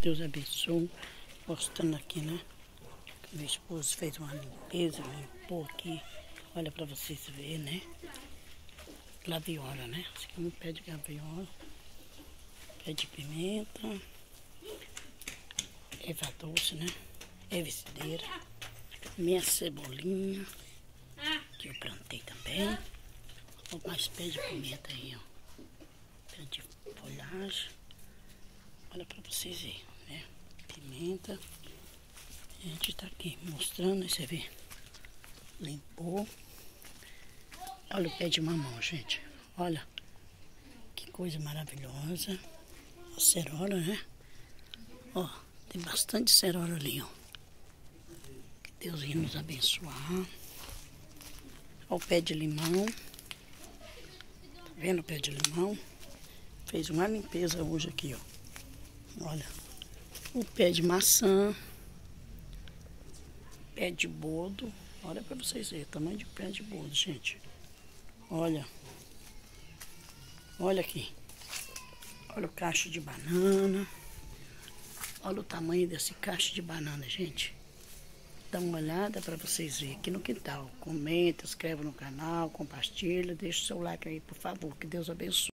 Deus abençoe. Mostrando aqui, né? Meu esposo fez uma limpeza, limpou aqui. Olha pra vocês verem, né? Glaviola, né? Aqui é um pé de graviola. Pé de pimenta. Eva doce, né? Erva Minha cebolinha. Que eu plantei também. Mais pé de pimenta aí, ó. Pé de folhagem. Olha pra vocês verem, né? Pimenta. A gente tá aqui mostrando, você vê. Limpou. Olha o pé de mamão, gente. Olha. Que coisa maravilhosa. A né? Ó, tem bastante cerola ali, ó. Que Deus venha nos abençoar. Olha o pé de limão. Tá vendo o pé de limão? Fez uma limpeza hoje aqui, ó. Olha. O pé de maçã. Pé de bodo. Olha pra vocês verem o tamanho de pé de bodo, gente. Olha. Olha aqui. Olha o cacho de banana. Olha o tamanho desse cacho de banana, gente. Dá uma olhada para vocês verem aqui no quintal. Comenta, inscreve no canal, compartilha, deixa o seu like aí, por favor. Que Deus abençoe.